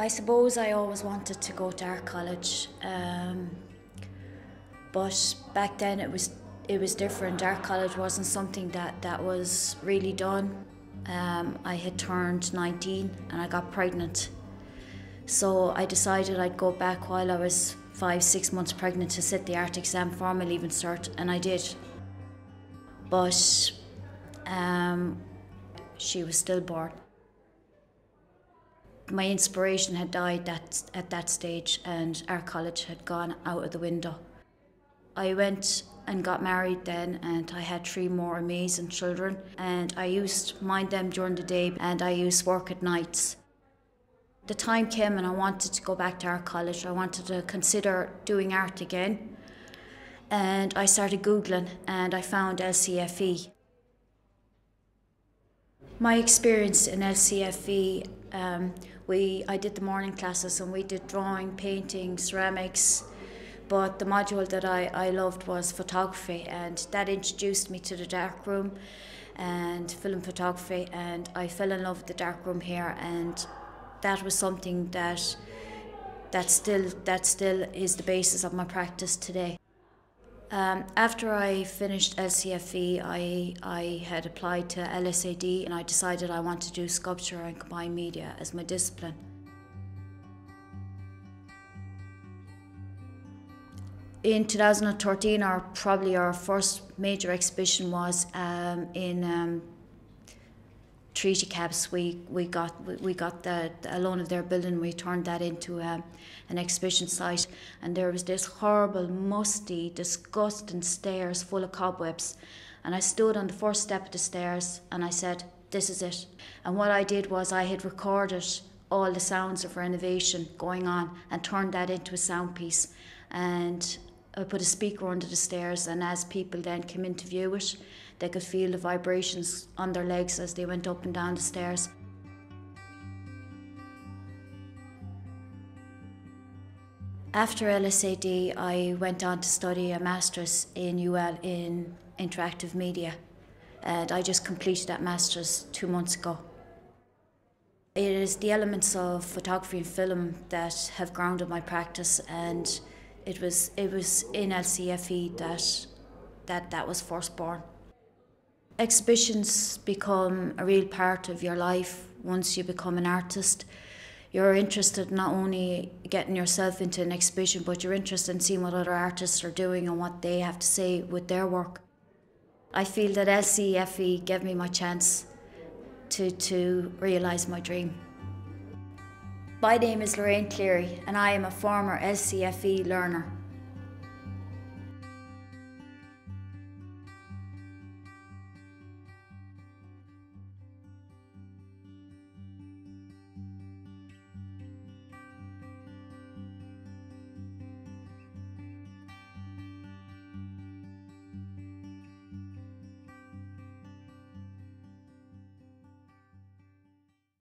I suppose I always wanted to go to art college, um, but back then it was it was different. Art college wasn't something that, that was really done. Um, I had turned 19 and I got pregnant. So I decided I'd go back while I was five, six months pregnant to sit the art exam for my leaving cert, and I did. But um, she was stillborn. My inspiration had died that, at that stage, and art college had gone out of the window. I went and got married then, and I had three more amazing children. And I used to mind them during the day, and I used work at nights. The time came, and I wanted to go back to art college. I wanted to consider doing art again. And I started Googling, and I found LCFE. My experience in LCFE, um, we I did the morning classes, and we did drawing, painting, ceramics but the module that I, I loved was photography and that introduced me to the dark room and film photography and I fell in love with the dark room here and that was something that that still that still is the basis of my practice today. Um, after I finished LCFE, I, I had applied to LSAD and I decided I wanted to do sculpture and combined media as my discipline. in 2013, our probably our first major exhibition was um, in um, Treaty Caps. We we got we, got the, the, a loan of their building. We turned that into um, an exhibition site, and there was this horrible, musty, disgusting stairs full of cobwebs. And I stood on the first step of the stairs, and I said, "This is it." And what I did was I had recorded all the sounds of renovation going on and turned that into a sound piece and I put a speaker under the stairs, and as people then came in to view it, they could feel the vibrations on their legs as they went up and down the stairs. After LSAD, I went on to study a master's in UL in interactive media, and I just completed that master's two months ago. It is the elements of photography and film that have grounded my practice and it was it was in LCFE that that that was first born. Exhibitions become a real part of your life once you become an artist. You're interested not only getting yourself into an exhibition, but you're interested in seeing what other artists are doing and what they have to say with their work. I feel that LCFE gave me my chance to, to realise my dream. My name is Lorraine Cleary and I am a former LCFE learner.